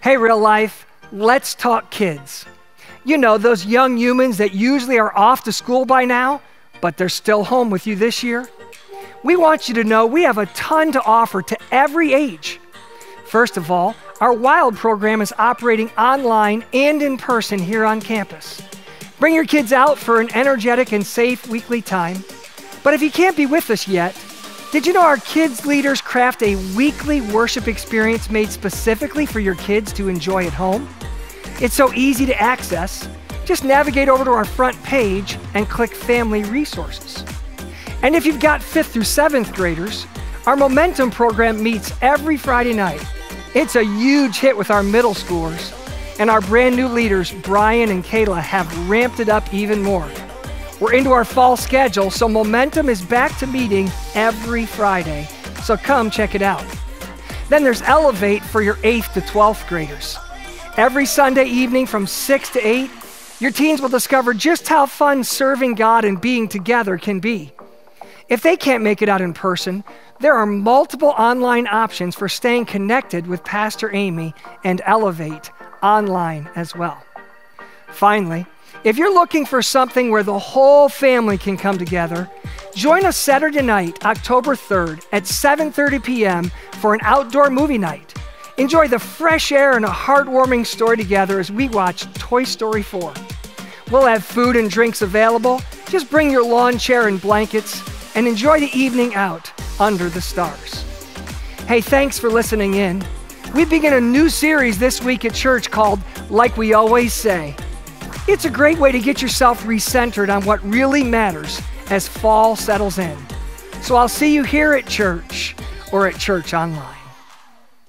Hey, real life, let's talk kids. You know, those young humans that usually are off to school by now, but they're still home with you this year. We want you to know we have a ton to offer to every age. First of all, our WILD program is operating online and in person here on campus. Bring your kids out for an energetic and safe weekly time. But if you can't be with us yet, did you know our kids' leaders craft a weekly worship experience made specifically for your kids to enjoy at home? It's so easy to access. Just navigate over to our front page and click Family Resources. And if you've got fifth through seventh graders, our Momentum program meets every Friday night. It's a huge hit with our middle schoolers, and our brand new leaders, Brian and Kayla, have ramped it up even more. We're into our fall schedule, so Momentum is back to meeting every Friday. So come check it out. Then there's Elevate for your 8th to 12th graders. Every Sunday evening from 6 to 8, your teens will discover just how fun serving God and being together can be. If they can't make it out in person, there are multiple online options for staying connected with Pastor Amy and Elevate online as well. Finally, if you're looking for something where the whole family can come together, join us Saturday night, October 3rd at 7:30 p.m. for an outdoor movie night. Enjoy the fresh air and a heartwarming story together as we watch Toy Story 4. We'll have food and drinks available. Just bring your lawn chair and blankets and enjoy the evening out under the stars. Hey, thanks for listening in. We begin a new series this week at church called Like We Always Say. It's a great way to get yourself recentered on what really matters as fall settles in. So I'll see you here at church or at church online.